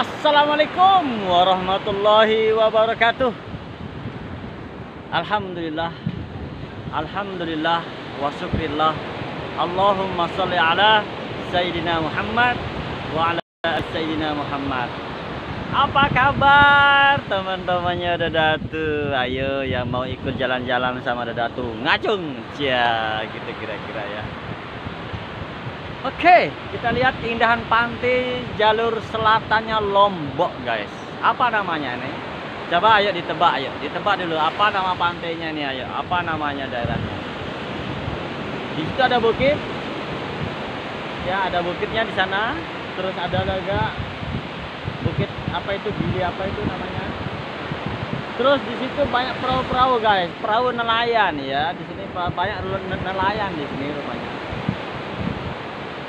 Assalamualaikum warahmatullahi wabarakatuh. Alhamdulillah Alhamdulillah wa syukrillah. Allahumma salli ala Sayyidina Muhammad wa ala Sayyidina Muhammad. Apa kabar teman-temannya Dadatu? Ayo yang mau ikut jalan-jalan sama Dadatu. Ngacung Cia gitu kira-kira ya Oke, kita lihat keindahan pantai jalur selatannya Lombok, guys. Apa namanya nih? Coba ayo ditebak, ayo. Ditebak dulu apa nama pantainya nih, ayo. Apa namanya daerahnya? Di situ ada bukit. Ya, ada bukitnya di sana. Terus ada juga bukit apa itu gili apa itu namanya? Terus di situ banyak perahu-perahu, guys. Perahu nelayan ya. Di sini banyak nelayan di sini rupanya.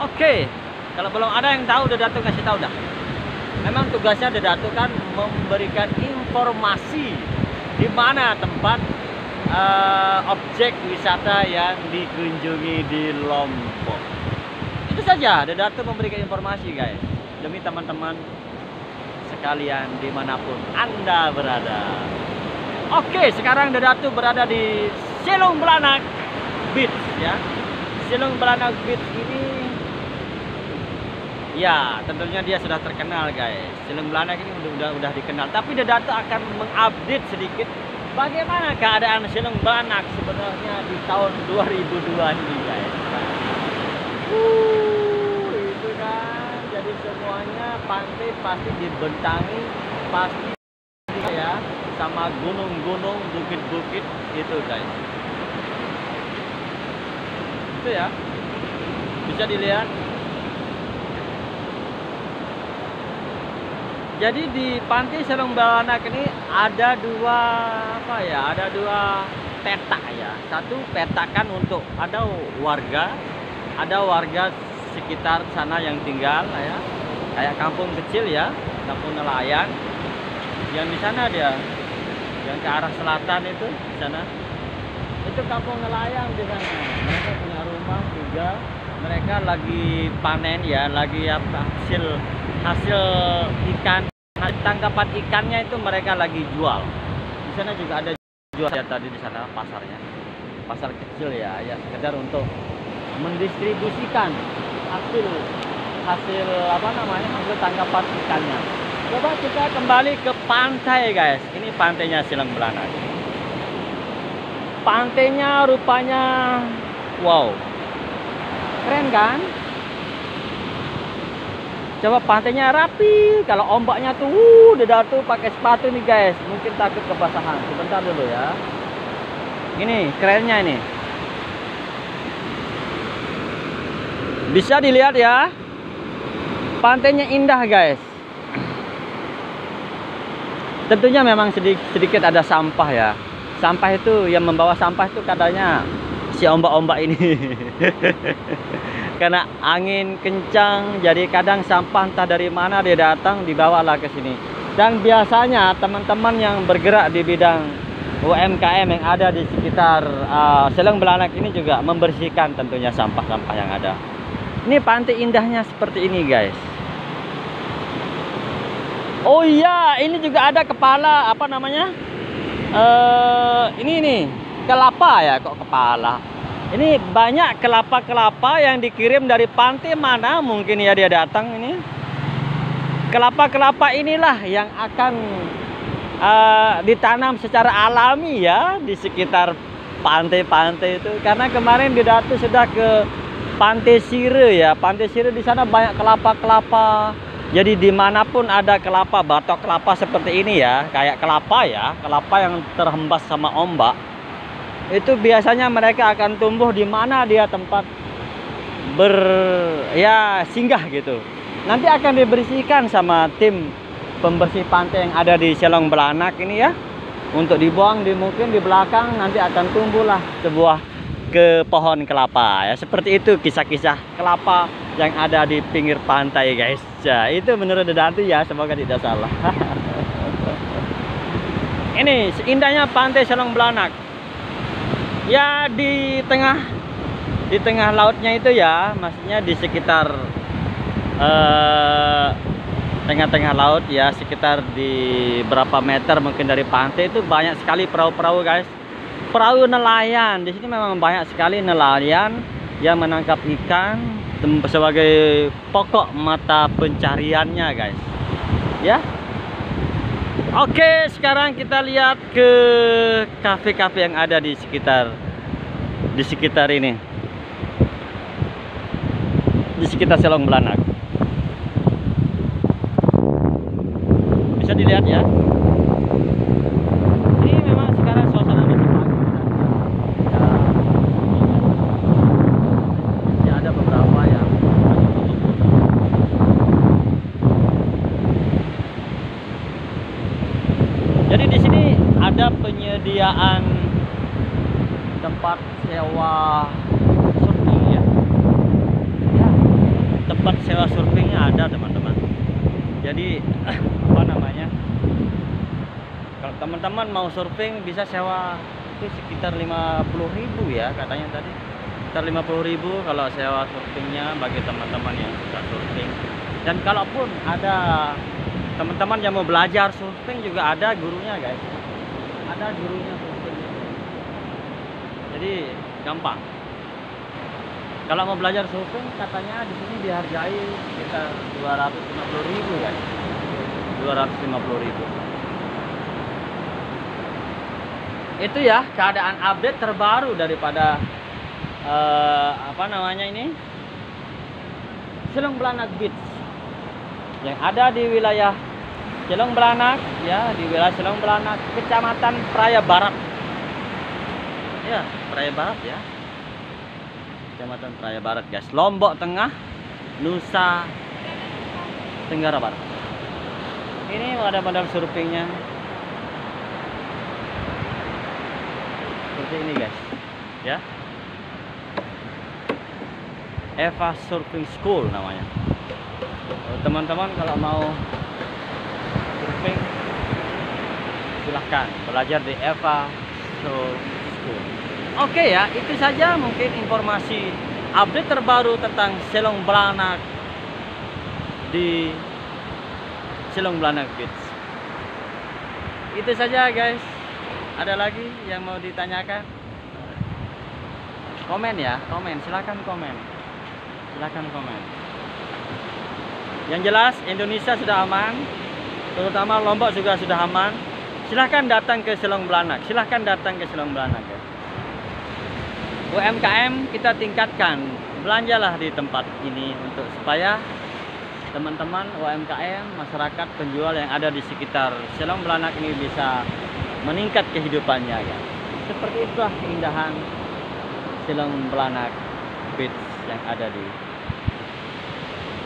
Oke, kalau belum ada yang tahu udah Datu kasih tahu dah. Memang tugasnya udah Datu kan memberikan informasi di mana tempat uh, objek wisata yang dikunjungi di Lombok. Itu saja, udah memberikan informasi guys demi teman-teman sekalian di mana pun anda berada. Oke, sekarang udah Datu berada di Silung Belanak Beach ya. Silung Belanak Beach ini Ya, tentunya dia sudah terkenal guys. Silung Belanak ini udah, udah udah dikenal. Tapi Dedato akan mengupdate sedikit bagaimana keadaan Silung Belanak sebenarnya di tahun 2002 ini guys. Uh, itu kan. Jadi semuanya pantai pasti dibentangi pasti ya sama gunung-gunung, bukit-bukit gitu guys. Itu ya. Bisa dilihat Jadi di Pantai Selong Balanak ini ada dua apa ya? Ada dua peta ya. Satu petakan untuk ada warga, ada warga sekitar sana yang tinggal ya. Kayak kampung kecil ya, kampung nelayan. Yang di sana dia yang ke arah selatan itu di sana. Itu kampung nelayan di sana. Mereka punya rumah juga. Mereka lagi panen ya, lagi apa hasil hasil ikan tangkapan ikannya itu mereka lagi jual. Di sana juga ada jual ya tadi di sana pasarnya. Pasar kecil ya ya sekedar untuk mendistribusikan hasil hasil apa namanya hasil tangkapan ikannya. Coba kita kembali ke pantai guys. Ini pantainya Silang Belanak pantainya rupanya wow. Keren kan coba pantainya rapi. Kalau ombaknya tuh uh, udah tuh pakai sepatu nih guys. Mungkin takut kebasahan. Sebentar dulu ya. Ini kerennya ini. Bisa dilihat ya. Pantainya indah guys. Tentunya memang sedikit, sedikit ada sampah ya. Sampah itu yang membawa sampah itu katanya si ombak-ombak ini karena angin kencang jadi kadang sampah entah dari mana dia datang dibawalah ke sini. Dan biasanya teman-teman yang bergerak di bidang UMKM yang ada di sekitar uh, Seleng Belanak ini juga membersihkan tentunya sampah-sampah yang ada. Ini pantai indahnya seperti ini guys. Oh iya ini juga ada kepala apa namanya? Uh, ini nih kelapa ya kok kepala ini banyak kelapa-kelapa yang dikirim dari pantai mana mungkin ya dia datang ini. Kelapa-kelapa inilah yang akan uh, ditanam secara alami ya di sekitar pantai-pantai itu. Karena kemarin di Datu sudah ke Pantai Sire ya. Pantai Sire di sana banyak kelapa-kelapa. Jadi di mana pun ada kelapa, batok kelapa seperti ini ya, kayak kelapa ya, kelapa yang terhembas sama ombak itu biasanya mereka akan tumbuh di mana dia tempat ber ya singgah gitu. Nanti akan dibersihkan sama tim pembersih pantai yang ada di Selong Belanak ini ya. Untuk dibuang di mungkin di belakang nanti akan tumbuhlah sebuah ke pohon kelapa ya. Seperti itu kisah-kisah kelapa yang ada di pinggir pantai guys. Ya itu menurut Dedanti ya semoga tidak salah. Ini indahnya pantai Selong Belanak ya di tengah di tengah lautnya itu ya maksudnya di sekitar uh, tengah-tengah laut ya sekitar di berapa meter mungkin dari pantai itu banyak sekali perahu-perahu guys. Perahu nelayan di sini memang banyak sekali nelayan yang menangkap ikan sebagai pokok mata pencariannya guys. Ya Oke sekarang kita lihat ke kafe-kafe yang ada di sekitar di sekitar ini. Di sekitar Selong Belanak. Bisa dilihat ya ini memang sekarang suasana masih pagi ya, ada beberapa yang jadi di sini ada penyediaan tempat sewa surfing ya? Ya tempat sewa surfingnya ada teman-teman. Jadi apa namanya? Kalau teman-teman mau surfing bisa sewa itu sekitar 50.000 ya katanya tadi. Sekitar 50.000 kalau sewa surfingnya bagi teman-teman yang suka surfing. Dan kalaupun ada teman-teman yang mau belajar surfing juga ada gurunya guys. Ada gurunya surfing. Jadi gampang. Kalau mau belajar surfing katanya di sini dihargai sekitar 250.000 guys. 250.000 itu ya keadaan update terbaru daripada uh, apa namanya ini? Silong Belanak Beach yang ada di wilayah Silong Belanak ya di wilayah Silong Belanak Kecamatan Praya Barat. Ya Praya Barat ya. Kecamatan Praya Barat guys. Lombok Tengah Nusa Tenggara Barat. Ini ada modal surfingnya. Seperti ini guys. Ya. Eva Surfing School namanya. Teman-teman kalau mau silahkan belajar di Eva School. Oke ya itu saja mungkin informasi update terbaru tentang Selong Belanak di Selong Belanak Beach. Itu saja guys. Ada lagi yang mau ditanyakan? Komen ya komen. Silahkan komen. Silahkan komen. Yang jelas Indonesia sudah aman terutama Lombok juga sudah aman silahkan datang ke Selong Belanak silahkan datang ke Selong Belanak ya. UMKM kita tingkatkan belanjalah di tempat ini untuk supaya teman-teman UMKM masyarakat penjual yang ada di sekitar Selong Belanak ini bisa meningkat kehidupannya ya. Seperti itulah keindahan Silong Belanak Beach yang ada di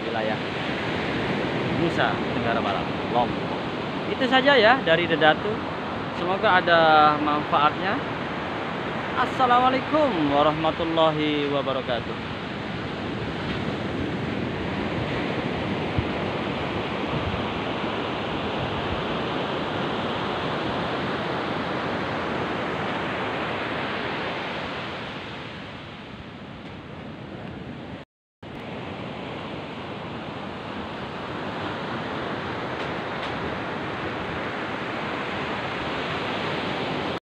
wilayah Nusa Tenggara Barat, Lombok. Itu saja ya dari Dedatu. Semoga ada manfaatnya. Assalamualaikum warahmatullahi wabarakatuh.